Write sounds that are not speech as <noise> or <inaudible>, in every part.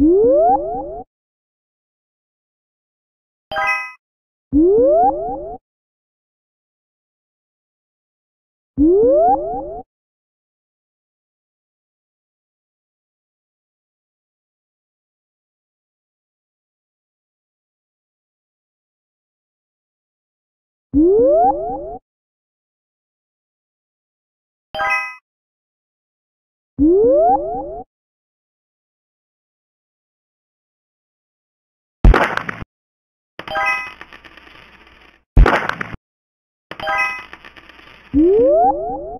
Woo! Woo!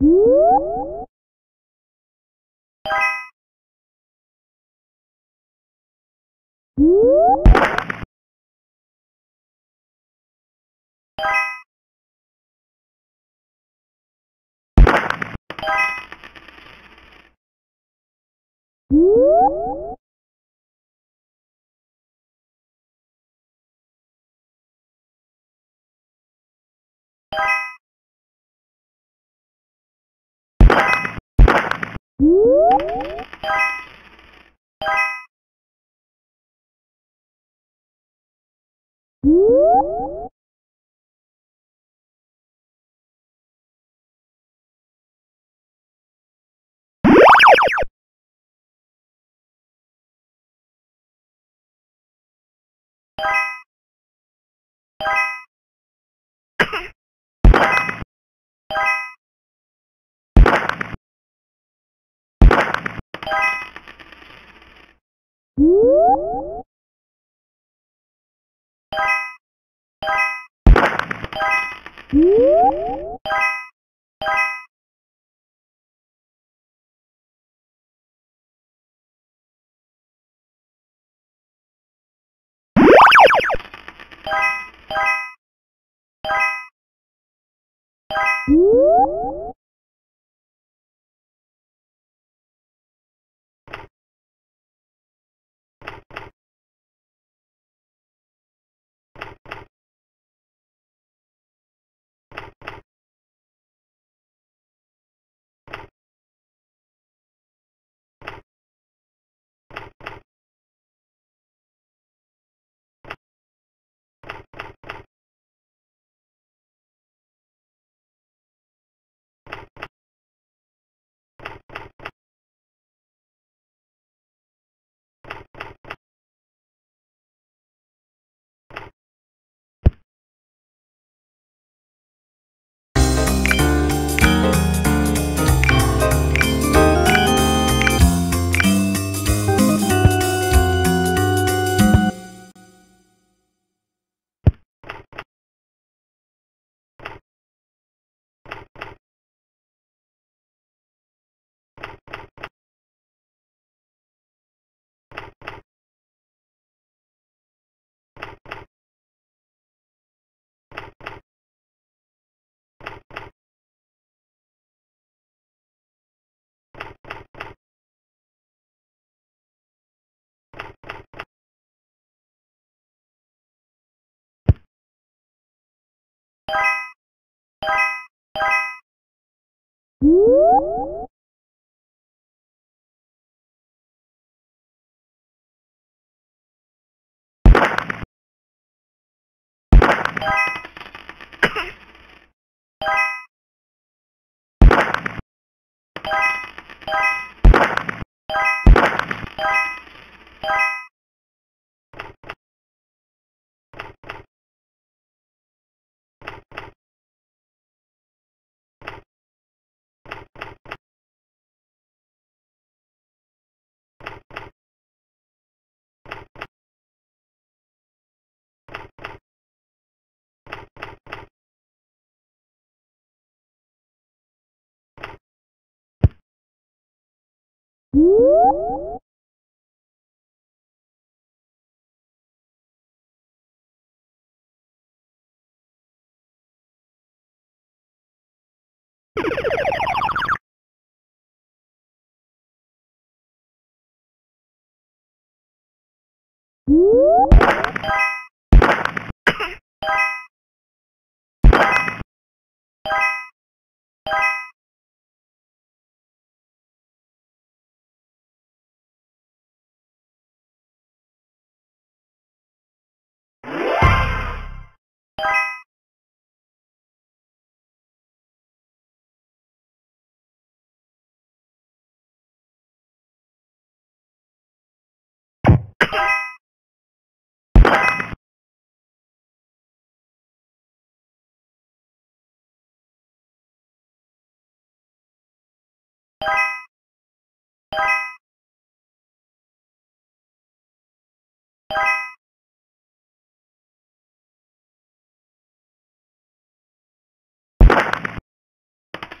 Woo! Woo! Woo! Woo!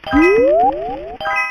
Thank you.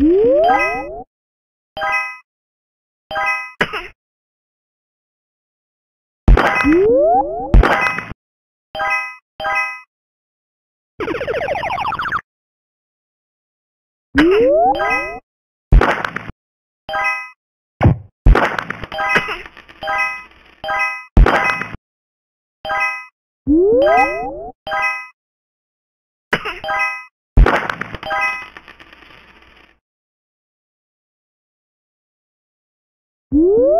Woo! Woo!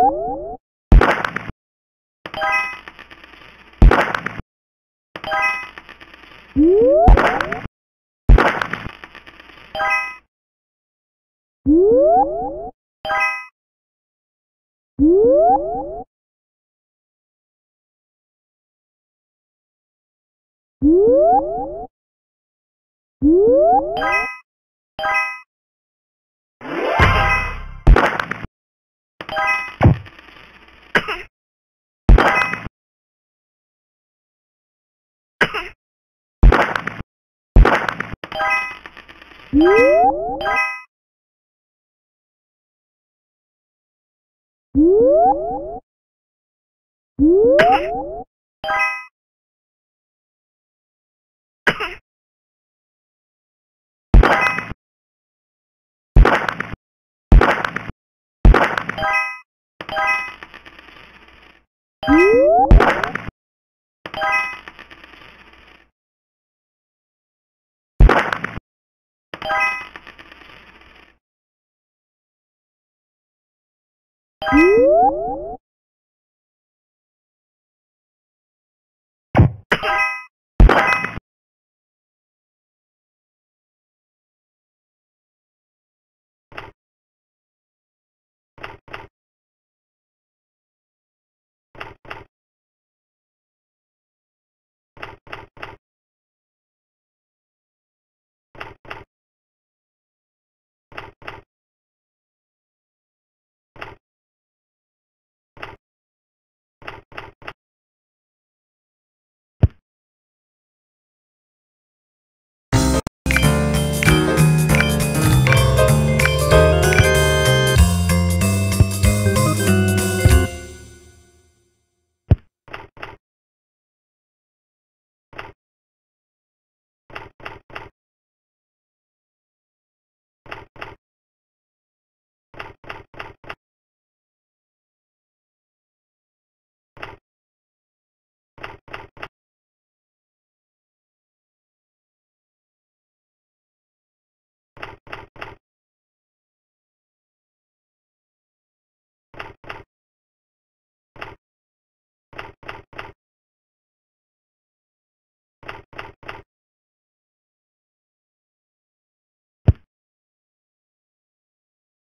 Woo!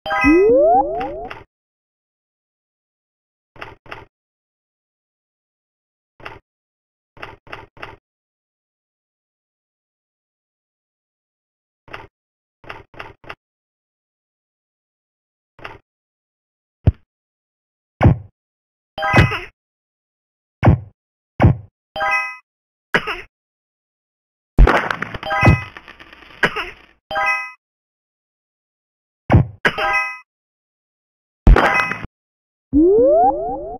Música Woo!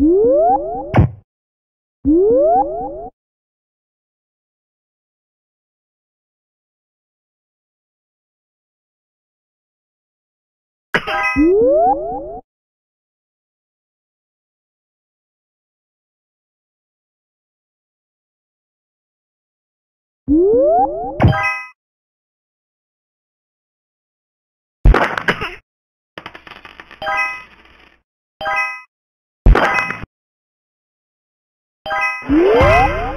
Woo! Yeah.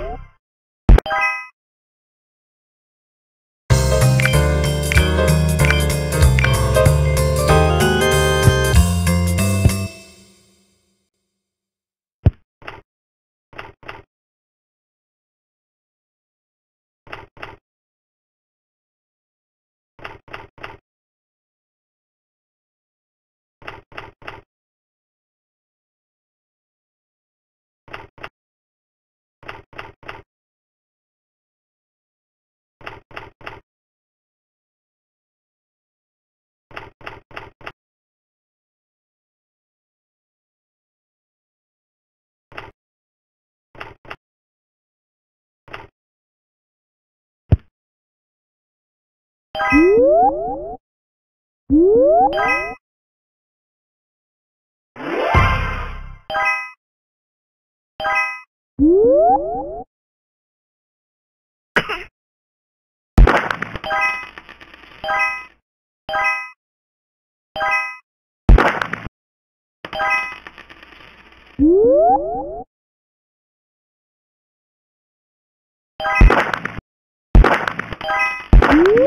you you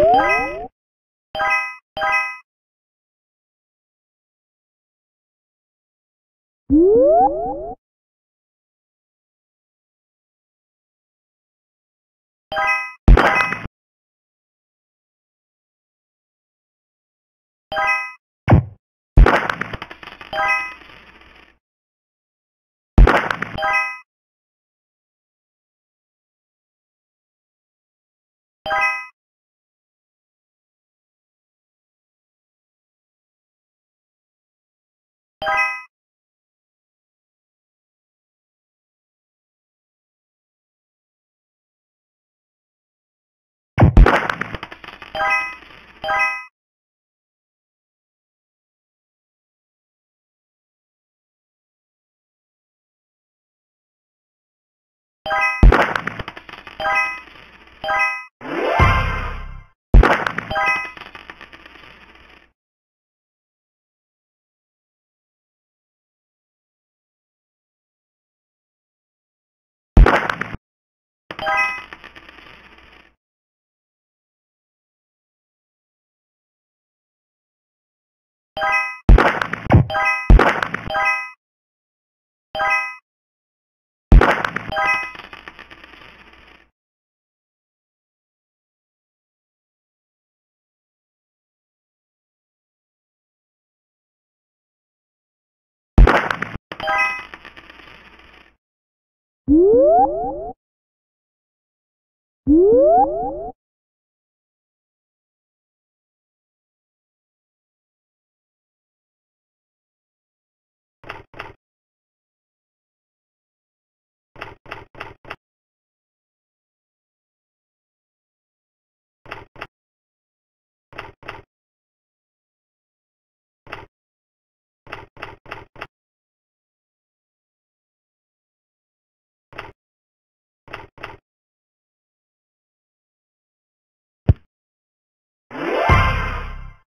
Woo!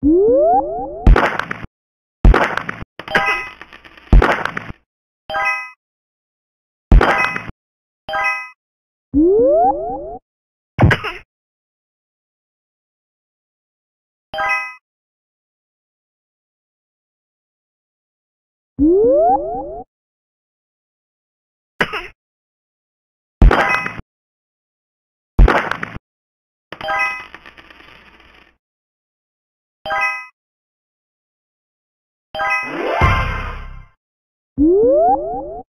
Woo! Woo!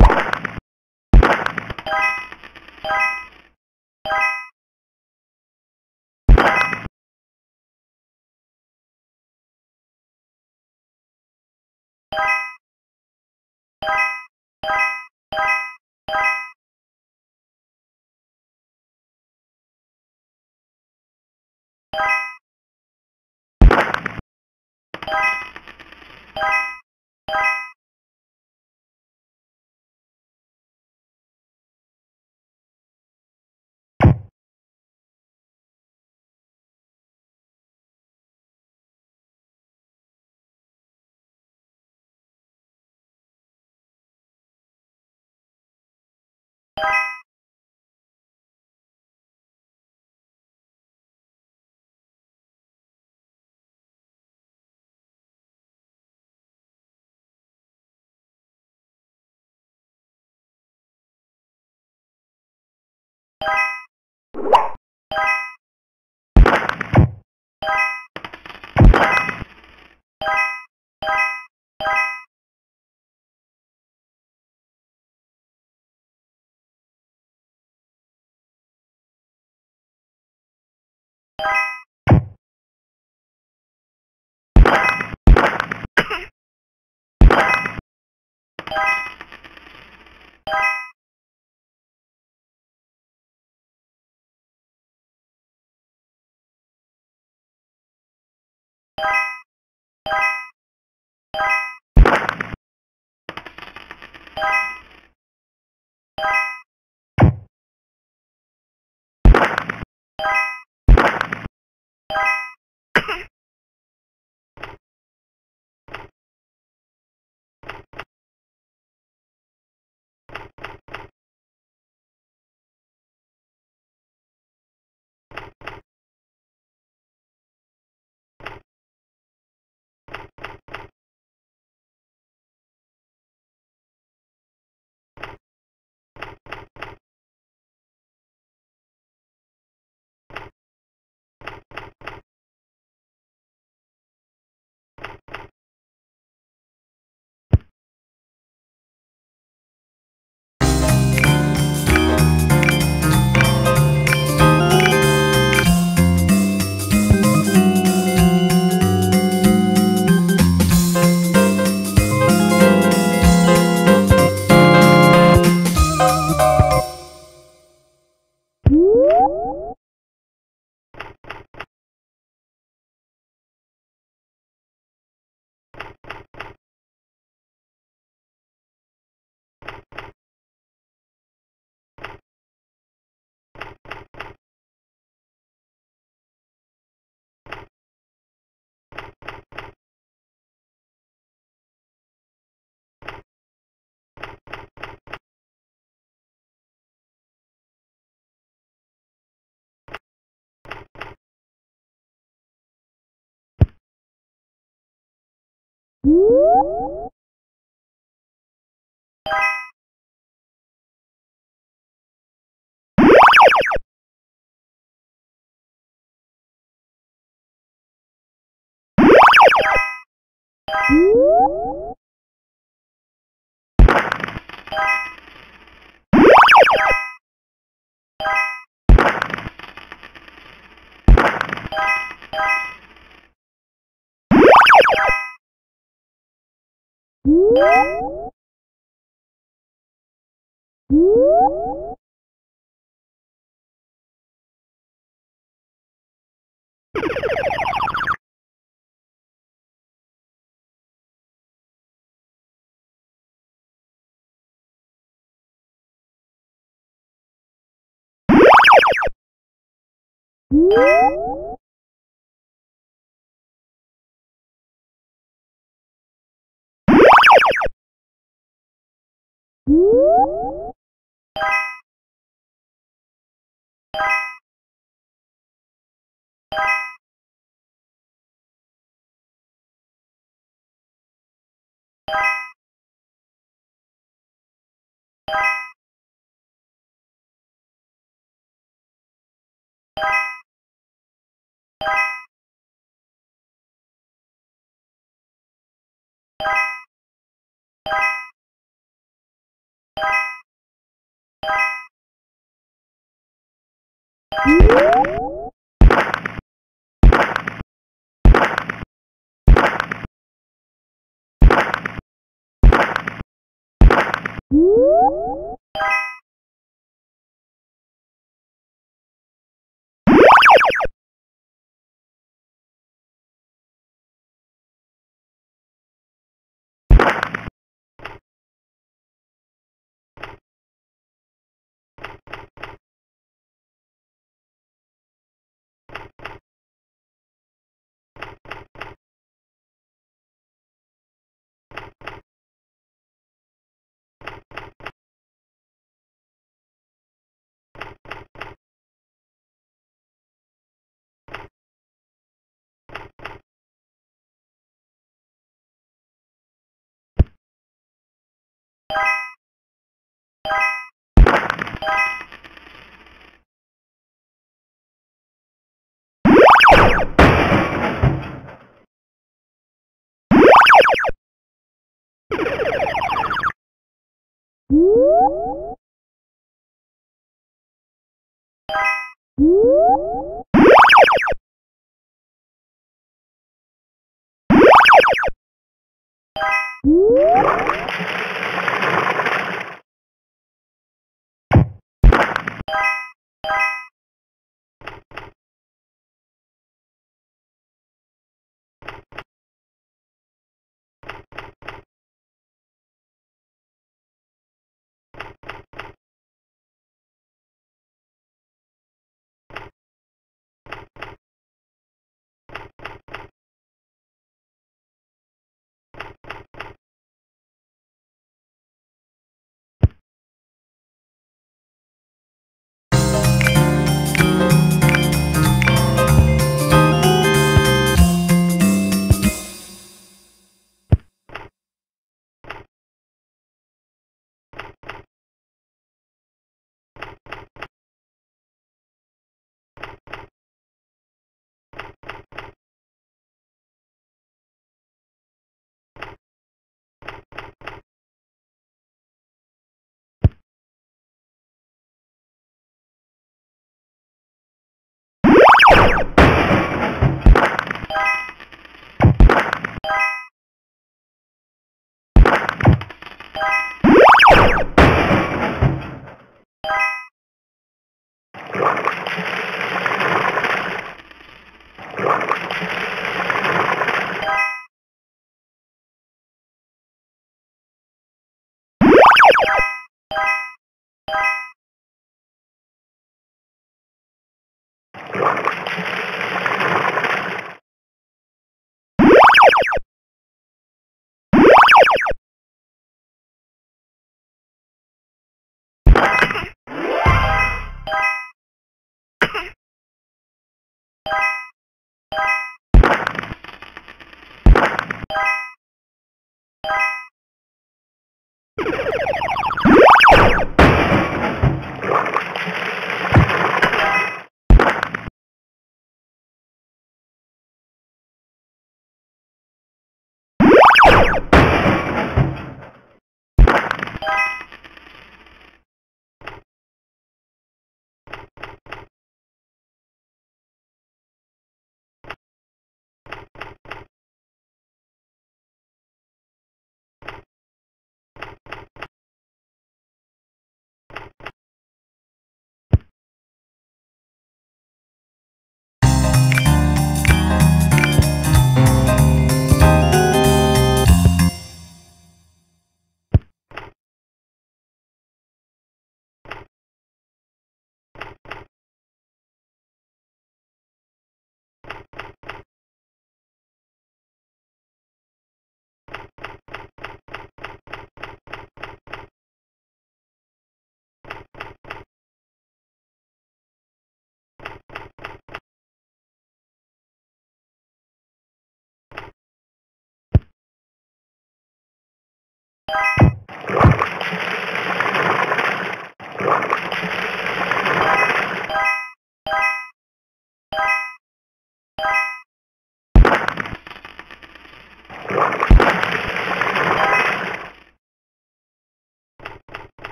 you. Woo! Woo! Woo! Woo! Woo!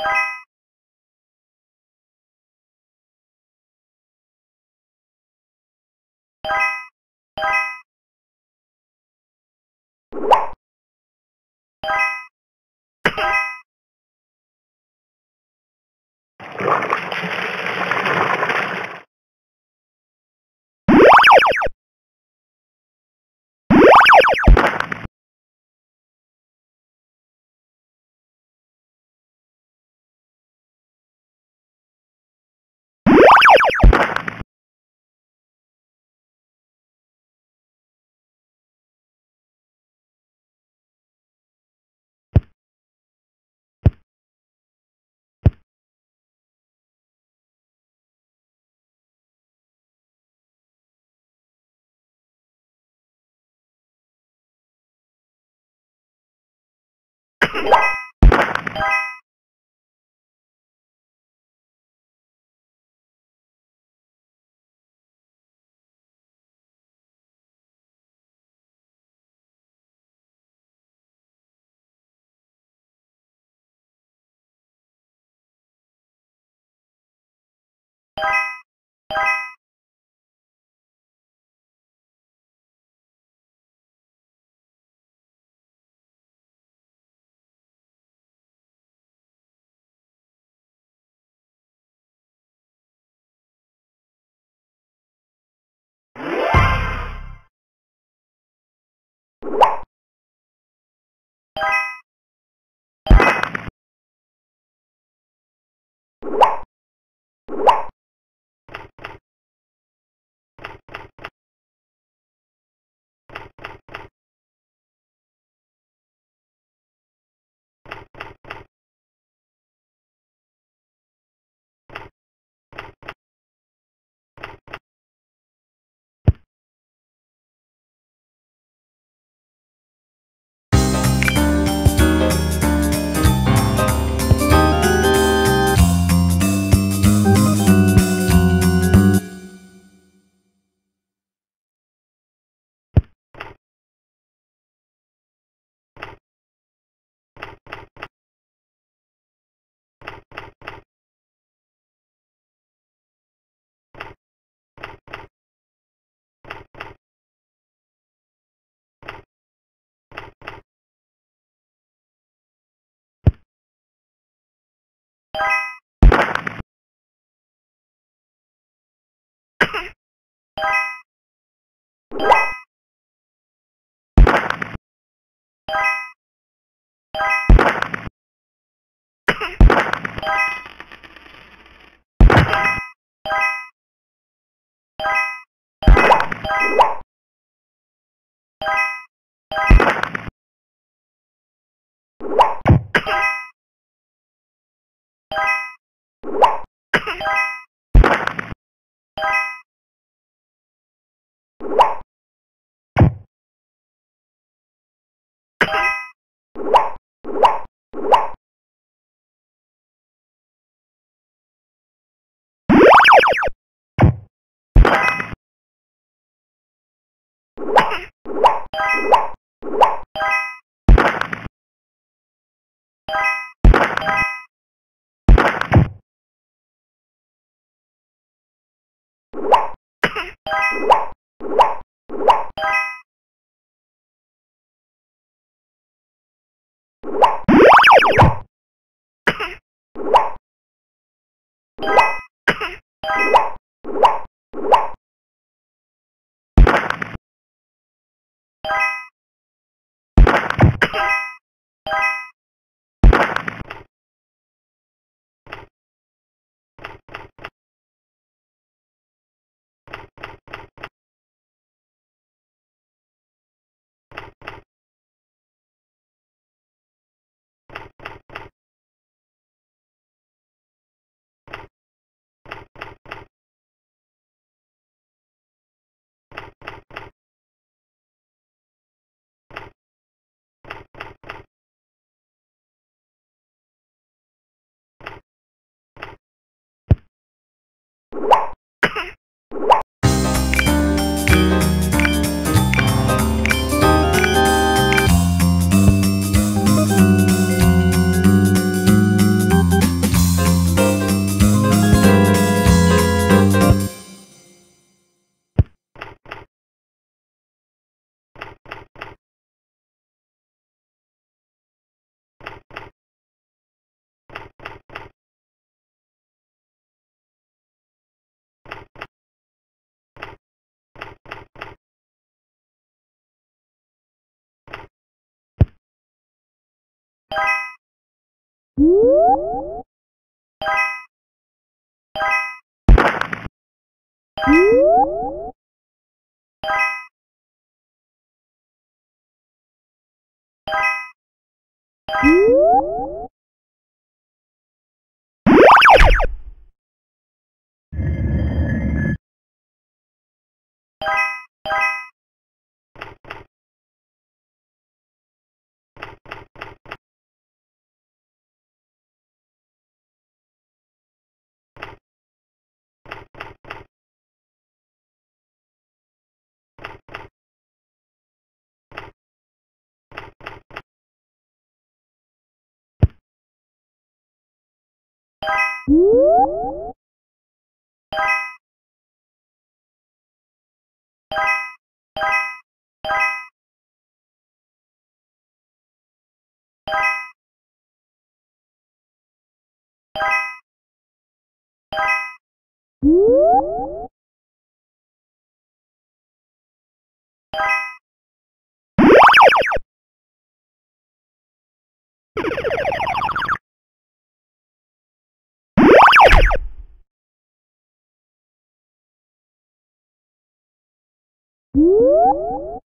you Yeah. <laughs> what? you you Ooh.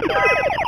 Thank <laughs> you.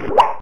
Yeah.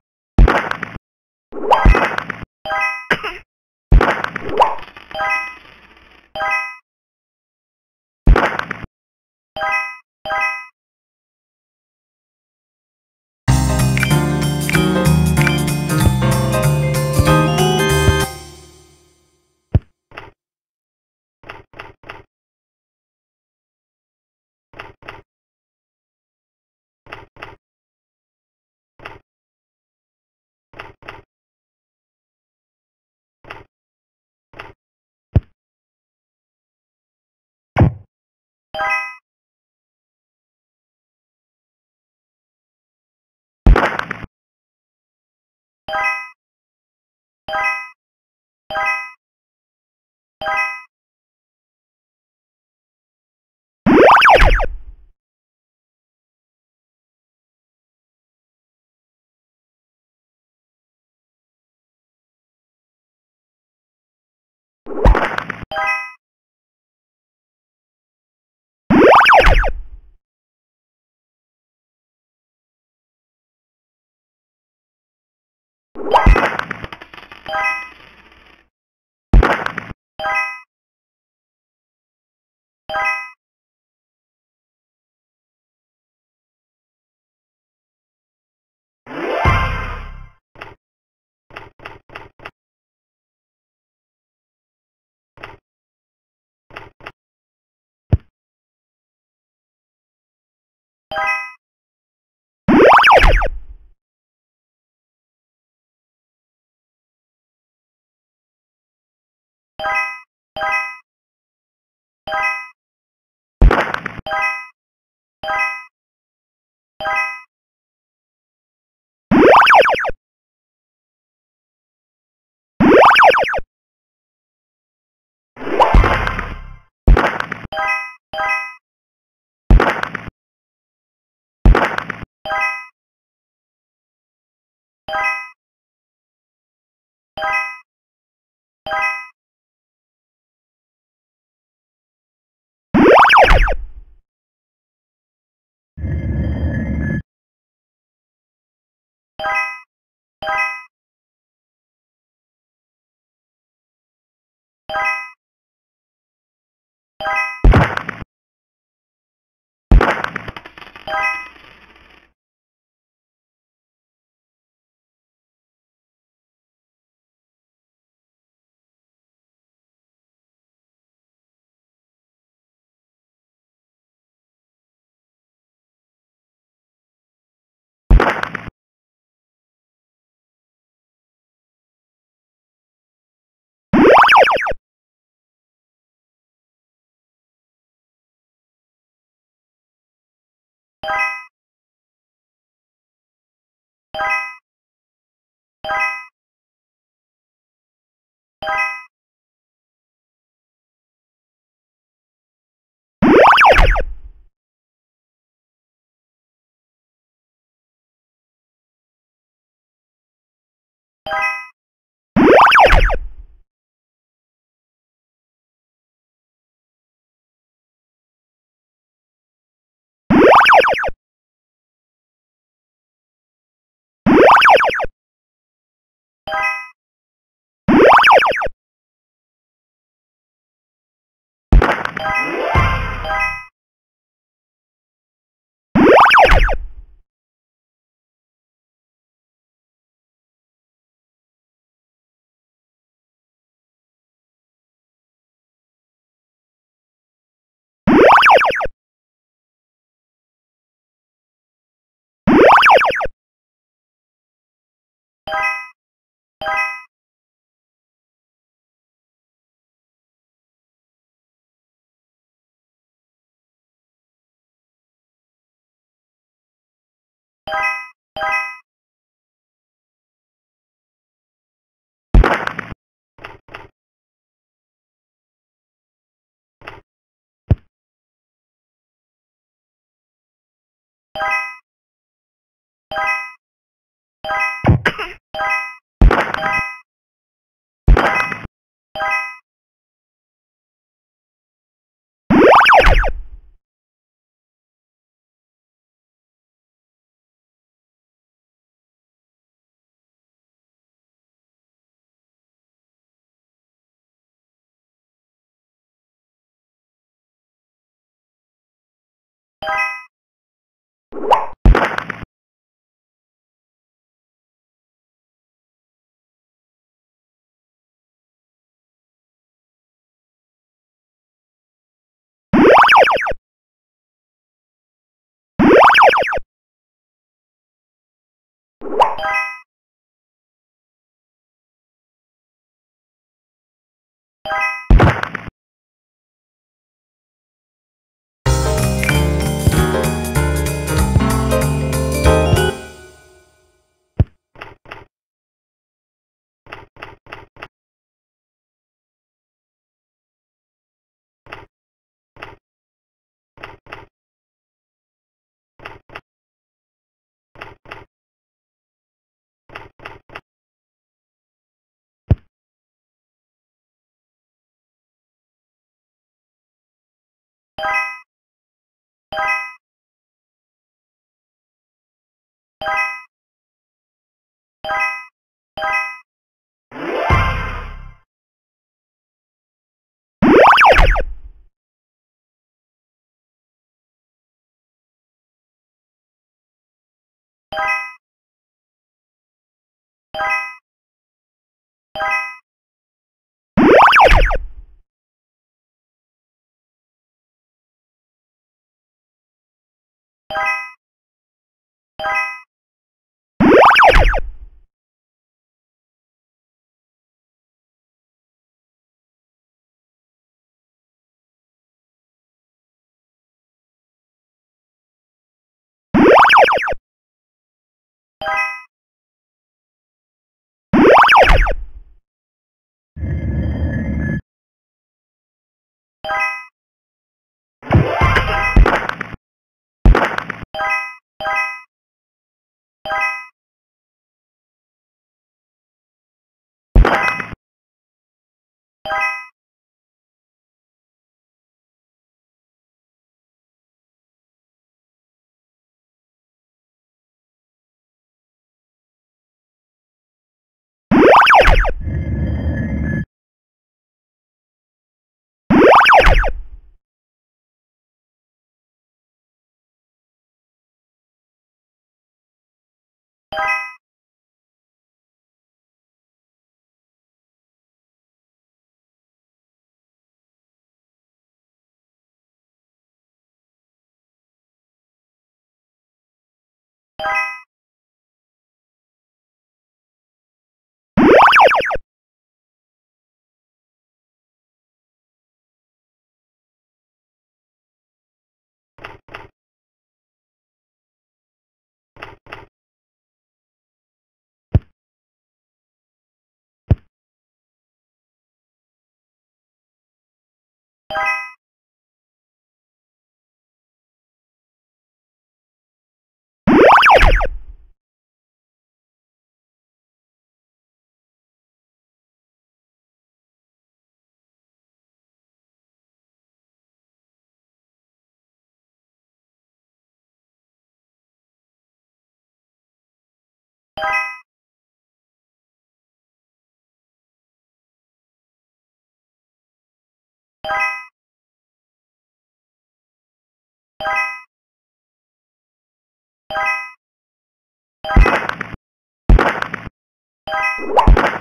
What?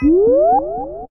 You